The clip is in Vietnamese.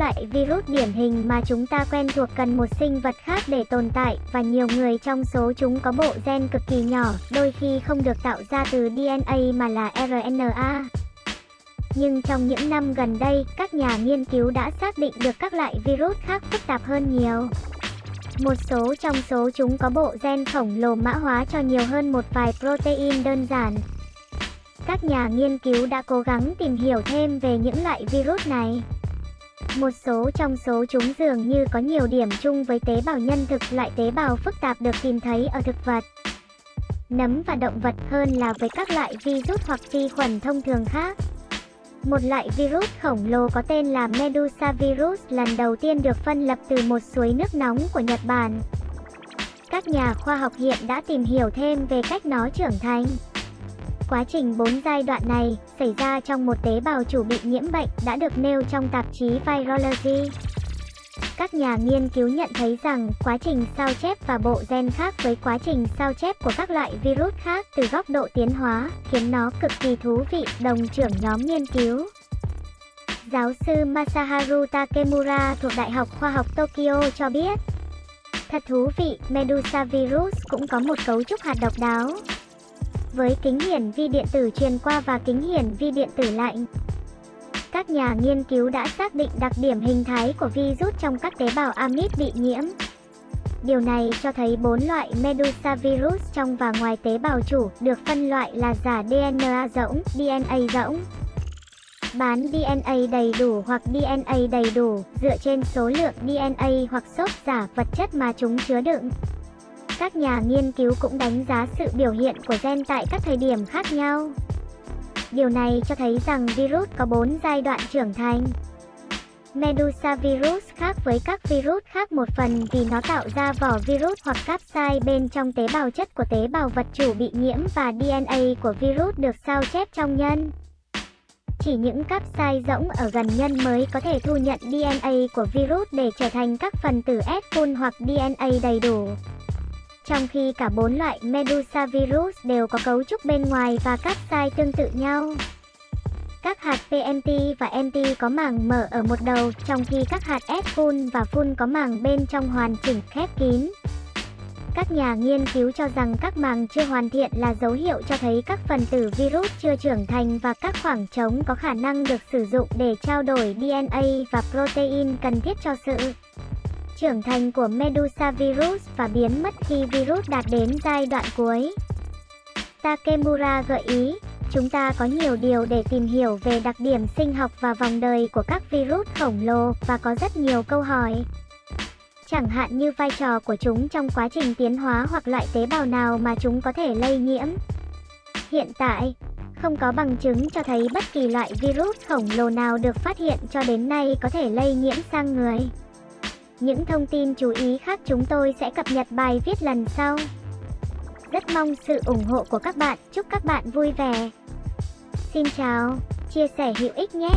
loại virus điển hình mà chúng ta quen thuộc cần một sinh vật khác để tồn tại và nhiều người trong số chúng có bộ gen cực kỳ nhỏ, đôi khi không được tạo ra từ DNA mà là RNA. Nhưng trong những năm gần đây, các nhà nghiên cứu đã xác định được các loại virus khác phức tạp hơn nhiều. Một số trong số chúng có bộ gen khổng lồ mã hóa cho nhiều hơn một vài protein đơn giản. Các nhà nghiên cứu đã cố gắng tìm hiểu thêm về những loại virus này. Một số trong số chúng dường như có nhiều điểm chung với tế bào nhân thực loại tế bào phức tạp được tìm thấy ở thực vật, nấm và động vật hơn là với các loại virus hoặc vi khuẩn thông thường khác. Một loại virus khổng lồ có tên là Medusa virus lần đầu tiên được phân lập từ một suối nước nóng của Nhật Bản. Các nhà khoa học hiện đã tìm hiểu thêm về cách nó trưởng thành. Quá trình 4 giai đoạn này xảy ra trong một tế bào chủ bị nhiễm bệnh đã được nêu trong tạp chí Virology. Các nhà nghiên cứu nhận thấy rằng quá trình sao chép và bộ gen khác với quá trình sao chép của các loại virus khác từ góc độ tiến hóa, khiến nó cực kỳ thú vị, đồng trưởng nhóm nghiên cứu. Giáo sư Masaharu Takemura thuộc Đại học Khoa học Tokyo cho biết, Thật thú vị, Medusa virus cũng có một cấu trúc hạt độc đáo. Với kính hiển vi điện tử truyền qua và kính hiển vi điện tử lạnh, các nhà nghiên cứu đã xác định đặc điểm hình thái của virus trong các tế bào amip bị nhiễm. Điều này cho thấy bốn loại Medusa virus trong và ngoài tế bào chủ được phân loại là giả DNA rỗng, DNA rỗng. Bán DNA đầy đủ hoặc DNA đầy đủ dựa trên số lượng DNA hoặc xốp giả vật chất mà chúng chứa đựng. Các nhà nghiên cứu cũng đánh giá sự biểu hiện của gen tại các thời điểm khác nhau. Điều này cho thấy rằng virus có 4 giai đoạn trưởng thành. Medusa virus khác với các virus khác một phần vì nó tạo ra vỏ virus hoặc capside bên trong tế bào chất của tế bào vật chủ bị nhiễm và DNA của virus được sao chép trong nhân. Chỉ những capside rỗng ở gần nhân mới có thể thu nhận DNA của virus để trở thành các phần tử S full hoặc DNA đầy đủ trong khi cả bốn loại Medusa virus đều có cấu trúc bên ngoài và các size tương tự nhau. Các hạt pmt và mt có màng mở ở một đầu, trong khi các hạt S full và full có màng bên trong hoàn chỉnh khép kín. Các nhà nghiên cứu cho rằng các màng chưa hoàn thiện là dấu hiệu cho thấy các phần tử virus chưa trưởng thành và các khoảng trống có khả năng được sử dụng để trao đổi DNA và protein cần thiết cho sự trưởng thành của Medusa virus và biến mất khi virus đạt đến giai đoạn cuối. Takemura gợi ý, chúng ta có nhiều điều để tìm hiểu về đặc điểm sinh học và vòng đời của các virus khổng lồ và có rất nhiều câu hỏi. Chẳng hạn như vai trò của chúng trong quá trình tiến hóa hoặc loại tế bào nào mà chúng có thể lây nhiễm. Hiện tại, không có bằng chứng cho thấy bất kỳ loại virus khổng lồ nào được phát hiện cho đến nay có thể lây nhiễm sang người. Những thông tin chú ý khác chúng tôi sẽ cập nhật bài viết lần sau. Rất mong sự ủng hộ của các bạn, chúc các bạn vui vẻ. Xin chào, chia sẻ hữu ích nhé.